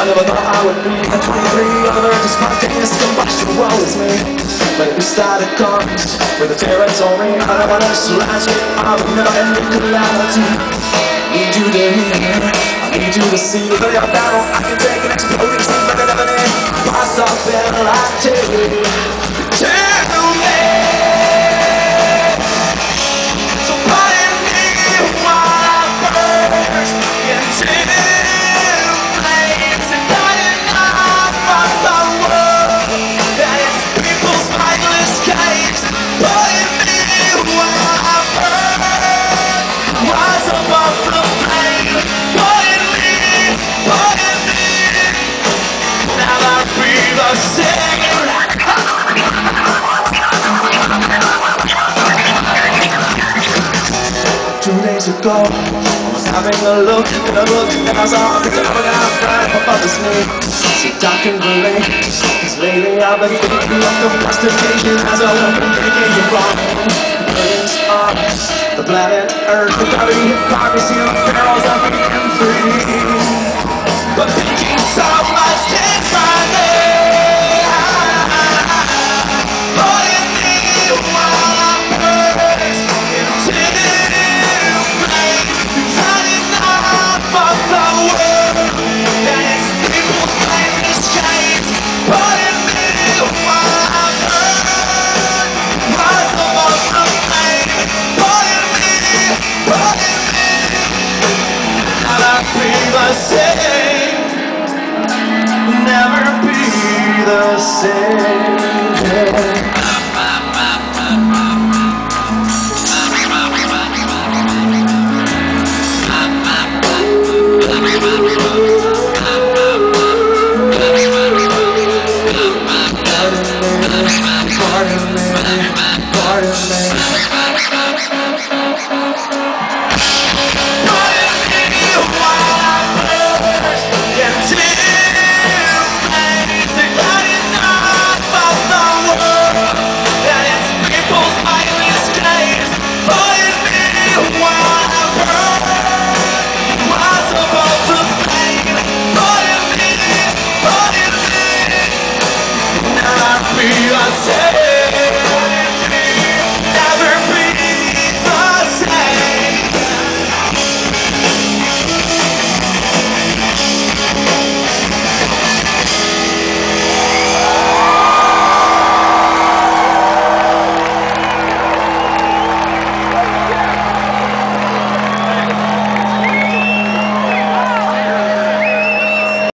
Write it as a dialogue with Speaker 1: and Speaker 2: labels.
Speaker 1: I never thought I would be at 23 I'm an urgent spontaneous combustion, woe is me but we started guns with a territory. I don't want to surround you I'm a never-ending calamity need you to hear I need you to see that you're down I can take an exploding scene I was having a look and a look and I saw a picture of a guy crying for Father's name. So dark and relate, cause lately I've been thinking of the prostitution as a weapon taking you wrong. Millions of the planet Earth, the gravity, hypocrisy, the pharaohs of being free. But the same. Never be the same. Pardon me, pardon me. happy I say